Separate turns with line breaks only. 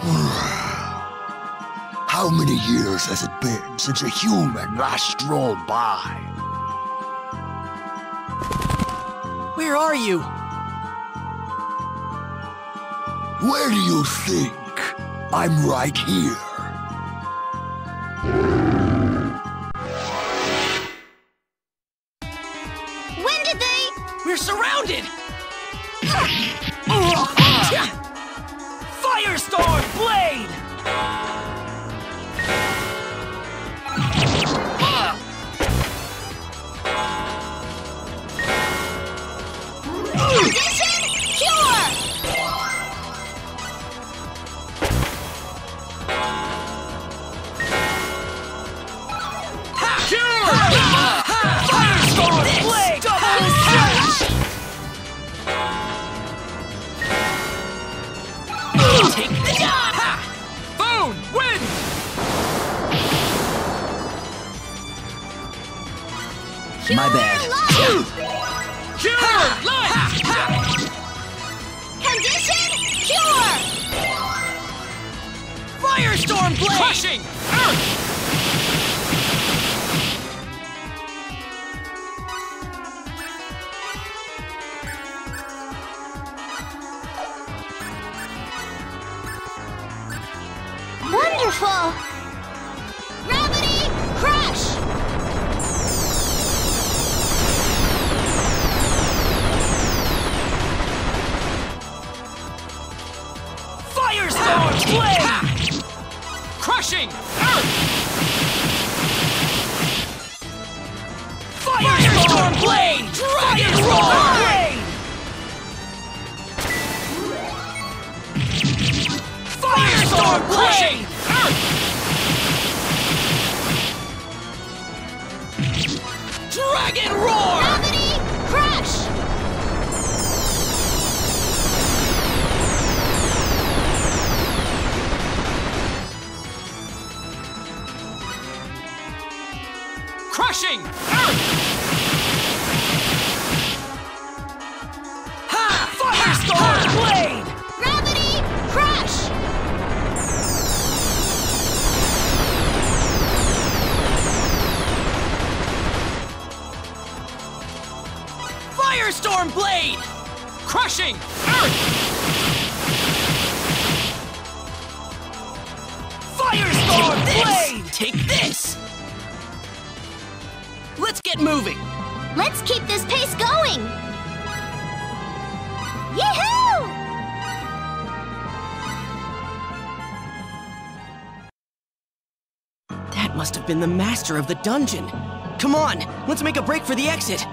How many years has it been since a human last strolled by?
Where are you?
Where do you think? I'm right here.
When did they?
We're surrounded! Firestorm Blade! Take the shot! Boom! Win!
My bad.
Cure! Life!
Condition cure!
Firestorm Blade! Crushing! Earth!
Wonderful! Gravity crush!
Firestorm Blade! Crushing! Earth! Firestorm Blade! Dragon Roar! Firestorm Blade! Dragon Roar!
Gravity crush!
Crushing! Earth! Firestorm Blade! Crushing! Earth! Firestorm Blade! Take this! Let's get moving!
Let's keep this pace going! Yee-hoo!
That must have been the master of the dungeon. Come on, let's make a break for the exit.